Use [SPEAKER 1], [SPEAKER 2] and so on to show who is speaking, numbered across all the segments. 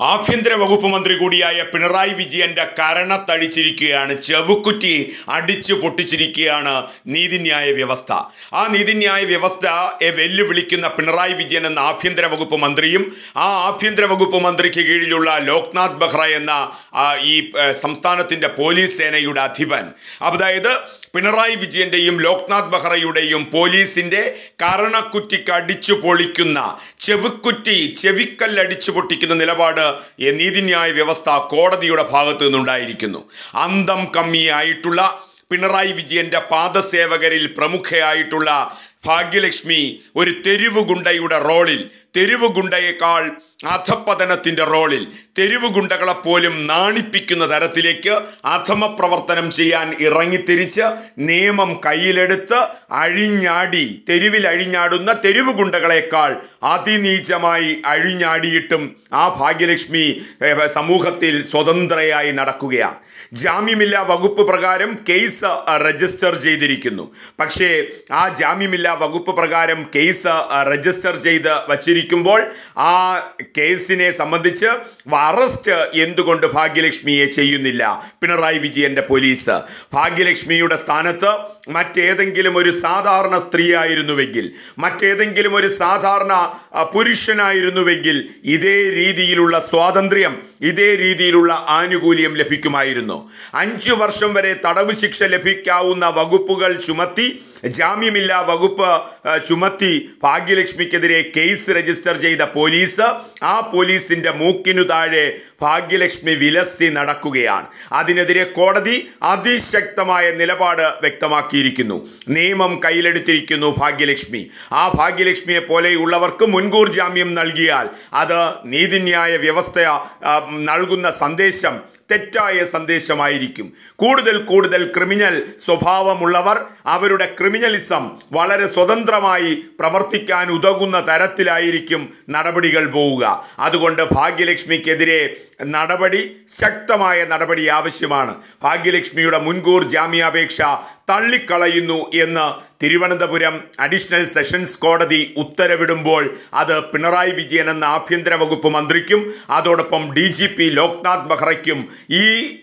[SPEAKER 1] ആഭ്യന്തര വകുപ്പ് മന്ത്രി കൂടിയായ പിണറായി വിജയന്റെ കരണത്തടിച്ചിരിക്കുകയാണ് ചെവുക്കുറ്റി അടിച്ചു പൊട്ടിച്ചിരിക്കുകയാണ് നീതിന്യായ വ്യവസ്ഥ. ആ നീതിന്യായ വ്യവസ്ഥയെ വെല്ലുവിളിക്കുന്ന പിണറായി വിജയൻ എന്ന ആഭ്യന്തര വകുപ്പ് മന്ത്രിയും ആ ആഭ്യന്തര വകുപ്പ് മന്ത്രിക്ക് കീഴിലുള്ള ലോക്നാഥ് ബെഹ്റ എന്ന ഈ സംസ്ഥാനത്തിന്റെ പോലീസ് സേനയുടെ അധിപൻ. അതായത് പിണറായി വിജയന്റെയും ലോക്നാഥ് ബെഹ്റയുടെയും പോലീസിന്റെ കാരണക്കുറ്റിക്ക് അടിച്ചു പൊളിക്കുന്ന ചെവിക്കുറ്റി ചെവിക്കല്ലടിച്ചു പൊട്ടിക്കുന്ന നിലപാട് നീതിന്യായ വ്യവസ്ഥ കോടതിയുടെ ഭാഗത്തു നിന്നുണ്ടായിരിക്കുന്നു. അന്തം കമ്മിയായിട്ടുള്ള പിണറായി വിജയന്റെ പാദസേവകരിൽ പ്രമുഖയായിട്ടുള്ള ഭാഗ്യലക്ഷ്മി ഒരു തെരുവ് ഗുണ്ടയുടെ റോളിൽ തെരുവ് ഗുണ്ടയേക്കാൾ അധപ്പതനത്തിന്റെ റോളിൽ തെരുവ് ഗുണ്ടകളെ പോലും നാണിപ്പിക്കുന്ന തരത്തിലേക്ക് അധമ പ്രവർത്തനം ചെയ്യാൻ ഇറങ്ങിത്തിരിച്ച് നിയമം കയ്യിലെടുത്ത് അഴിഞ്ഞാടി തെരുവിൽ അഴിഞ്ഞാടുന്ന തെരുവ് ഗുണ്ടകളെക്കാൾ അതിനീചമായി അഴിഞ്ഞാടിയിട്ടും ആ ഭാഗ്യലക്ഷ്മി സമൂഹത്തിൽ സ്വതന്ത്രയായി നടക്കുകയാണ്. ജാമ്യമില്ലാ വകുപ്പ് പ്രകാരം കേസ് രജിസ്റ്റർ ചെയ്തിരിക്കുന്നു. പക്ഷേ ആ ജാമ്യമില്ലാ വകുപ്പ് പ്രകാരം കേസ് രജിസ്റ്റർ ചെയ്ത് വച്ചിരിക്കുമ്പോൾ ആ കേസിനെ സംബന്ധിച്ച് അറസ്റ്റ് എന്തുകൊണ്ട് ഭാഗ്യലക്ഷ്മിയെ ചെയ്യുന്നില്ല? പിണറായി വിജയന്റെ പോലീസ്. ഭാഗ്യലക്ഷ്മിയുടെ സ്ഥാനത്ത് മറ്റേതെങ്കിലും ഒരു സാധാരണ സ്ത്രീയായിരുന്നുവെങ്കിൽ മറ്റേതെങ്കിലും ഒരു സാധാരണ പുരുഷനായിരുന്നുവെങ്കിൽ ഇതേ രീതിയിലുള്ള സ്വാതന്ത്ര്യം ഇതേ രീതിയിലുള്ള ആനുകൂല്യം ലഭിക്കുമായിരുന്നു. അഞ്ചു വർഷം വരെ തടവ് ശിക്ഷ ലഭിക്കാവുന്ന വകുപ്പുകൾ ചുമത്തി ജാമ്യമില്ലാ വകുപ്പ് ചുമത്തി ഭാഗ്യലക്ഷ്മിക്കെതിരെ കേസ് രജിസ്റ്റർ ചെയ്ത പോലീസ് ആ പോലീസിന്റെ മൂക്കിനു താഴെ ഭാഗ്യലക്ഷ്മി വിലസി നടക്കുകയാണ്. അതിനെതിരെ കോടതി അതിശക്തമായ നിലപാട് വ്യക്തമാക്കിയിരിക്കുന്നു. നിയമം കയ്യിലെടുത്തിരിക്കുന്നു ഭാഗ്യലക്ഷ്മി. ആ ഭാഗ്യലക്ഷ്മിയെ പോലെയുള്ളവർക്ക് മുൻകൂർ ജാമ്യം നൽകിയാൽ അത് നീതിന്യായ വ്യവസ്ഥ നൽകുന്ന സന്ദേശം തെറ്റായ സന്ദേശമായിരിക്കും. കൂടുതൽ കൂടുതൽ ക്രിമിനൽ സ്വഭാവമുള്ളവർ അവരുടെ ക്രിമിനലിസം വളരെ സ്വതന്ത്രമായി പ്രവർത്തിക്കാൻ ഉതകുന്ന തരത്തിലായിരിക്കും നടപടികൾ പോവുക. അതുകൊണ്ട് ഭാഗ്യലക്ഷ്മിക്കെതിരെ നടപടി ശക്തമായ നടപടി ആവശ്യമാണ്. ഭാഗ്യലക്ഷ്മിയുടെ മുൻകൂർ ജാമ്യാപേക്ഷ തള്ളിക്കളയുന്നു എന്ന് തിരുവനന്തപുരം അഡീഷണൽ സെഷൻസ് കോടതി ഉത്തരവിടുമ്പോൾ അത് പിണറായി വിജയൻ എന്ന ആഭ്യന്തര വകുപ്പ് മന്ത്രിക്കും അതോടൊപ്പം ഡി ജി പി ലോക്നാഥ് ബെഹ്റയ്ക്കും ഈ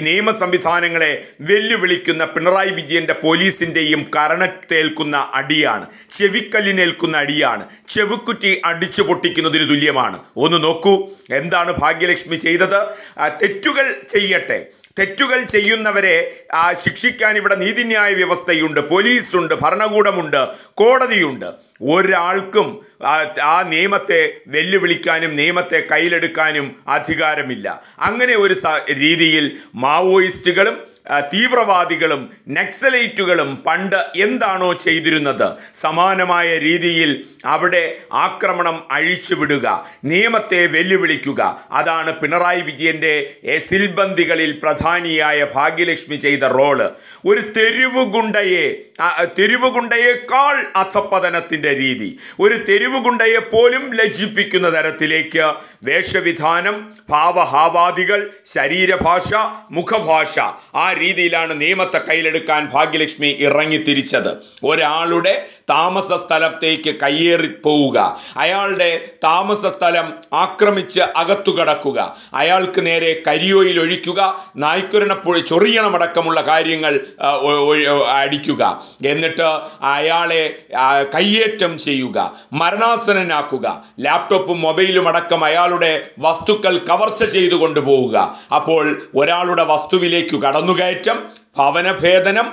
[SPEAKER 1] നിയമ സംവിധാനങ്ങളെ വെല്ലുവിളിക്കുന്ന പിണറായി വിജയന്റെ പോലീസിന്റെയും കരണത്തേൽക്കുന്ന അടിയാണ്. ചെവിക്കല്ലിനേൽക്കുന്ന അടിയാണ്. ചെവിക്കുറ്റി അടിച്ചു പൊട്ടിക്കുന്നതിന് തുല്യമാണ്. ഒന്ന് നോക്കൂ. എന്താണ് ഭാഗ്യലക്ഷ്മി ചെയ്തത്? തെറ്റുകൾ ചെയ്യട്ടെ. തെറ്റുകൾ ചെയ്യുന്നവരെ ശിക്ഷിക്കാൻ ഇവിടെ നീതിന്യായ വ്യവസ്ഥയുണ്ട്. പോലീസുണ്ട് ഭരണകൂടമുണ്ട് കോടതിയുണ്ട്. ഒരാൾക്കും ആ, നിയമത്തെ വെല്ലുവിളിക്കാനും നിയമത്തെ കയ്യിലെടുക്കാനും അധികാരമില്ല. അങ്ങനെ ഒരു രീതിയിൽ മാവോയിസ്റ്റുകളും തീവ്രവാദികളും നക്സലൈറ്റുകളും പണ്ട് എന്താണോ ചെയ്തിരുന്നത് സമാനമായ രീതിയിൽ അവിടെ ആക്രമണം അഴിച്ചുവിടുക നിയമത്തെ വെല്ലുവിളിക്കുക. അതാണ് പിണറായി വിജയന്റെ സിൽബന്ദികളിൽ പ്രധാനിയായ ഭാഗ്യലക്ഷ്മി ചെയ്ത റോൾ. ഒരു തെരുവുകുണ്ടയെ തെരുവുകുണ്ടയേക്കാൾ അധപ്പതനത്തിന്റെ രീതി. ഒരു തെരുവുകുണ്ടയെ പോലും ലജ്ജിപ്പിക്കുന്ന തരത്തിലേക്ക് വേഷവിധാനം ഭാവഹാവാദികൾ ശരീരഭാഷ മുഖഭാഷ ആ രീതിയിലാണ് നിയമത്തെ കയ്യിലെടുക്കാൻ ഭാഗ്യലക്ഷ്മി ഇറങ്ങിത്തിരിച്ചത്. ഒരാളുടെ താമസ സ്ഥലത്തേക്ക് കയ്യേറി പോവുക അയാളുടെ താമസ സ്ഥലം ആക്രമിച്ച് അകത്തു കടക്കുക അയാൾക്ക് നേരെ കരിയോയിൽ ഒഴിക്കുക നായ്ക്കുരണപ്പൊഴി ചൊറിയണമടക്കമുള്ള കാര്യങ്ങൾ അടിക്കുക. എന്നിട്ട് അയാളെ കയ്യേറ്റം ചെയ്യുക മരണാസനനാക്കുക ലാപ്ടോപ്പും മൊബൈലും അടക്കം അയാളുടെ വസ്തുക്കൾ കവർച്ച ചെയ്തു കൊണ്ടുപോവുക. അപ്പോൾ ഒരാളുടെ വസ്തുവിലേക്ക് കടന്നുകയറ്റം ഭവനഭേദനം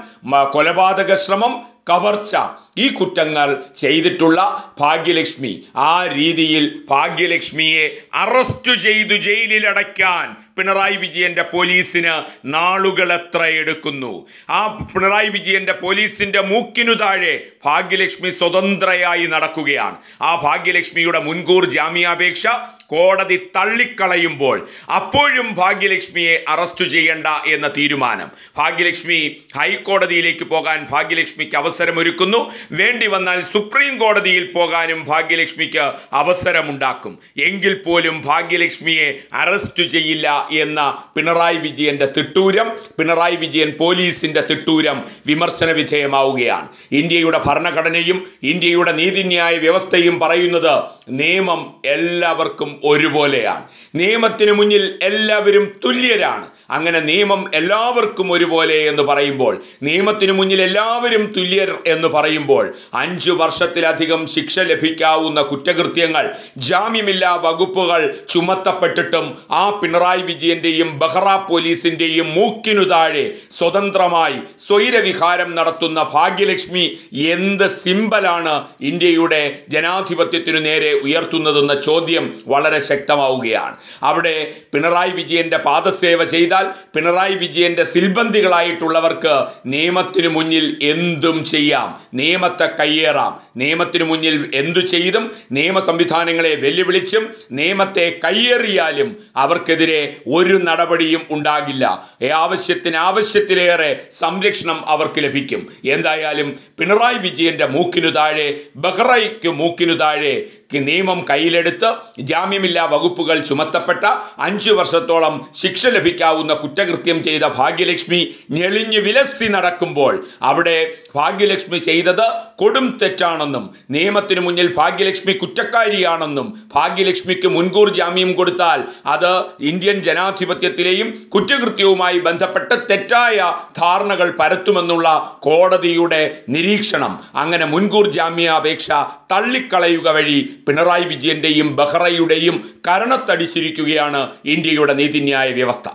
[SPEAKER 1] കൊലപാതക ശ്രമം കവർച്ച ഈ കുറ്റങ്ങൾ ചെയ്തിട്ടുള്ള ഭാഗ്യലക്ഷ്മി. ആ രീതിയിൽ ഭാഗ്യലക്ഷ്മിയെ അറസ്റ്റ് ചെയ്തു ജയിലിൽ അടയ്ക്കാൻ പിണറായി വിജയന്റെ പോലീസിന് നാളുകൾ എത്ര എടുക്കുന്നു. ആ പിണറായി വിജയന്റെ പോലീസിന്റെ മൂക്കിനു താഴെ ഭാഗ്യലക്ഷ്മി സ്വതന്ത്രയായി നടക്കുകയാണ്. ആ ഭാഗ്യലക്ഷ്മിയുടെ മുൻകൂർ ജാമ്യാപേക്ഷ കോടതി തള്ളിക്കളയുമ്പോൾ അപ്പോഴും ഭാഗ്യലക്ഷ്മിയെ അറസ്റ്റ് ചെയ്യേണ്ട എന്ന തീരുമാനം. ഭാഗ്യലക്ഷ്മി ഹൈക്കോടതിയിലേക്ക് പോകാൻ ഭാഗ്യലക്ഷ്മിക്ക് അവസരമൊരുക്കുന്നു. വേണ്ടി വന്നാൽ സുപ്രീം കോടതിയിൽ പോകാനും ഭാഗ്യലക്ഷ്മിക്ക് അവസരമുണ്ടാക്കും. എങ്കിൽ പോലും ഭാഗ്യലക്ഷ്മിയെ അറസ്റ്റ് ചെയ്യില്ല എന്ന പിണറായി വിജയന്റെ തിട്ടൂരം പിണറായി വിജയൻ പോലീസിന്റെ തിട്ടൂരം വിമർശന വിധേയമാവുകയാണ്. ഇന്ത്യയുടെ ഭരണഘടനയും ഇന്ത്യയുടെ നീതിന്യായ വ്യവസ്ഥയും പറയുന്നത് നിയമം എല്ലാവർക്കും ഒരുപോലെയാണ്. നിയമത്തിന് മുന്നിൽ എല്ലാവരും തുല്യരാണ്. അങ്ങനെ നിയമം എല്ലാവർക്കും ഒരുപോലെ എന്ന് പറയുമ്പോൾ നിയമത്തിന് മുന്നിൽ എല്ലാവരും തുല്യർ എന്ന് പറയുമ്പോൾ അഞ്ചു വർഷത്തിലധികം ശിക്ഷ ലഭിക്കാവുന്ന കുറ്റകൃത്യങ്ങൾ ജാമ്യമില്ലാ വകുപ്പുകൾ ചുമത്തപ്പെട്ടിട്ടും ആ പിണറായി വിജയന്റെയും ബഹ്റ പോലീസിന്റെയും മൂക്കിനു താഴെ സ്വതന്ത്രമായി സ്വൈരവിഹാരം നടത്തുന്ന ഭാഗ്യലക്ഷ്മി എന്ത് സിമ്പലാണ് ഇന്ത്യയുടെ ജനാധിപത്യത്തിനു നേരെ ഉയർത്തുന്നതെന്ന ചോദ്യം വളരെ ശക്തമാവുകയാണ്. അവിടെ പിണറായി വിജയന്റെ പാദസേവ ചെയ്താൽ പിണറായി വിജയന്റെ സിൽബന്ധികളായിട്ടുള്ളവർക്ക് നിയമത്തിനു മുന്നിൽ എന്തും ചെയ്യാം. നിയമത്തെ കയ്യേറാം. നിയമത്തിനു മുന്നിൽ എന്തു ചെയ്തും നിയമ സംവിധാനങ്ങളെ വെല്ലുവിളിച്ചും നിയമത്തെ കയ്യേറിയാലും അവർക്കെതിരെ ഒരു നടപടിയും ഉണ്ടാകില്ല. ആവശ്യത്തിന് ആവശ്യത്തിലേറെ സംരക്ഷണം അവർക്ക് ലഭിക്കും. എന്തായാലും പിണറായി വിജയന്റെ മൂക്കിനു താഴെ ബഹ്റയ്ക്ക് മൂക്കിനു താഴെ നിയമം കയ്യിലെടുത്ത് ജാമ്യമില്ലാ വകുപ്പുകൾ ചുമത്തപ്പെട്ട അഞ്ചു വർഷത്തോളം ശിക്ഷ ലഭിക്കാവുന്ന കുറ്റകൃത്യം ചെയ്ത ഭാഗ്യലക്ഷ്മി ഞെളിഞ്ഞു വിലസി നടക്കുമ്പോൾ അവിടെ ഭാഗ്യലക്ഷ്മി ചെയ്തത് കൊടും തെറ്റാണെന്നും നിയമത്തിനു മുന്നിൽ ഭാഗ്യലക്ഷ്മി കുറ്റക്കാരിയാണെന്നും ഭാഗ്യലക്ഷ്മിക്ക് മുൻകൂർ ജാമ്യം കൊടുത്താൽ അത് ഇന്ത്യൻ ജനാധിപത്യത്തിലെയും കുറ്റകൃത്യവുമായി ബന്ധപ്പെട്ട തെറ്റായ ധാരണകൾ പരത്തുമെന്നുള്ള കോടതിയുടെ നിരീക്ഷണം. അങ്ങനെ മുൻകൂർ ജാമ്യാപേക്ഷ തള്ളിക്കളയുക വഴി പിണറായി വിജയന്റെയും ബഹ്റയുടെയും കരണത്തടിച്ചിരിക്കുകയാണ് ഇന്ത്യയുടെ നീതിന്യായ വ്യവസ്ഥ.